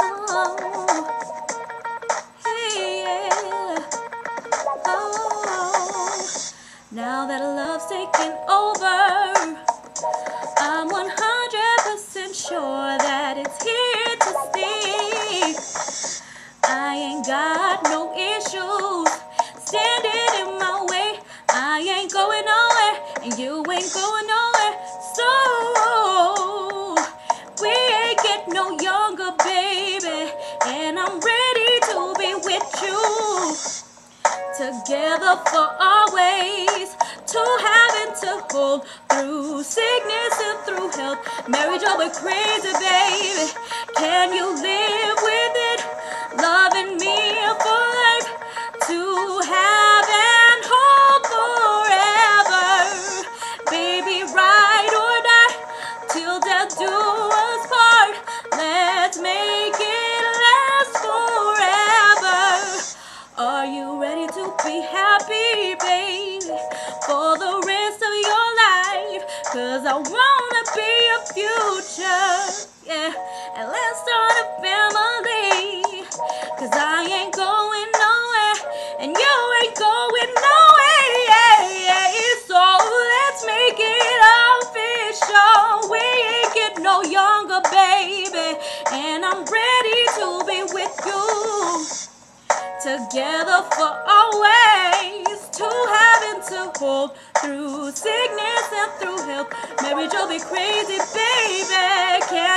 Oh, oh, now that love's taken over, I'm 100% sure that it's here to stay. I ain't got no issues standing in my way. I ain't going nowhere, and you ain't going nowhere. Together for always, to have and to hold through sickness and through health. Marriage over crazy, baby. Can you live with Cause I wanna be your future, yeah. And let's start a family. Cause I ain't going nowhere, and you ain't going nowhere, yeah, yeah. So let's make it official. We ain't get no younger, baby, and I'm ready to be with you together for always, to having to hold through sickness and through health. Marriage will be crazy, baby. Can